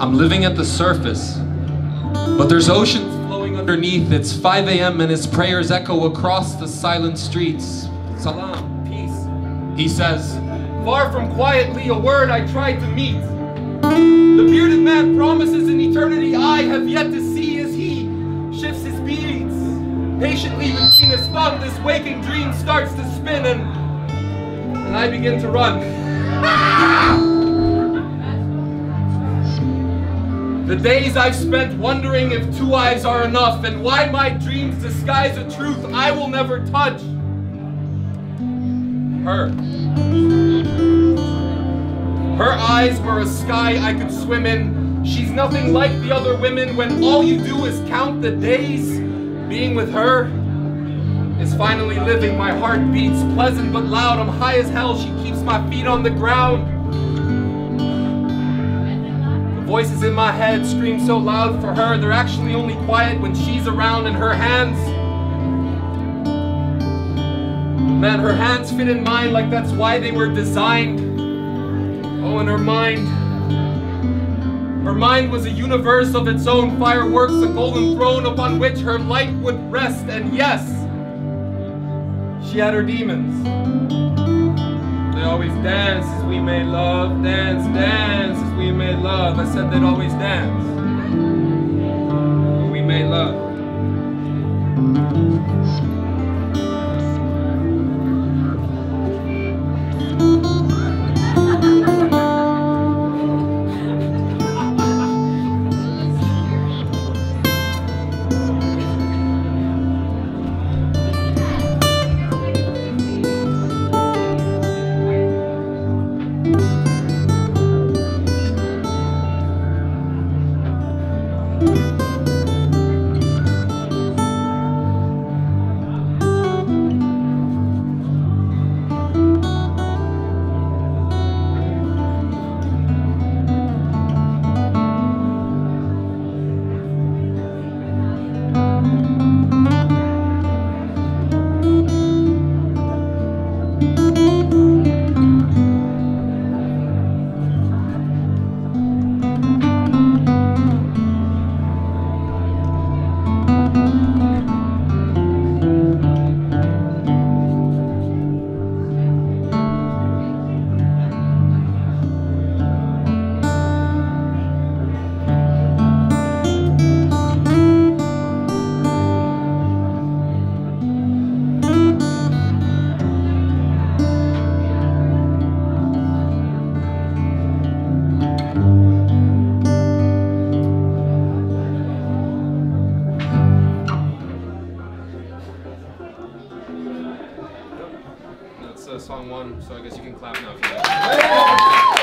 I'm living at the surface, but there's oceans flowing underneath. It's 5 a.m. and his prayers echo across the silent streets. Salam, peace. He says, Far from quietly a word I tried to meet. The bearded man promises an eternity I have yet to see as he shifts his beads. Patiently between his thumb, this waking dream starts to spin and, and I begin to run. The days I've spent wondering if two eyes are enough and why my dreams disguise a truth I will never touch. Her. Her eyes were a sky I could swim in. She's nothing like the other women when all you do is count the days. Being with her is finally living. My heart beats pleasant but loud. I'm high as hell. She keeps my feet on the ground. Voices in my head scream so loud for her. They're actually only quiet when she's around in her hands. Man, her hands fit in mine like that's why they were designed. Oh, and her mind. Her mind was a universe of its own, fireworks, a golden throne upon which her light would rest. And yes, she had her demons. They always dance as we made love, dance, dance as we made love. I said they'd always dance. We made love. Thank song one, so I guess you can clap now.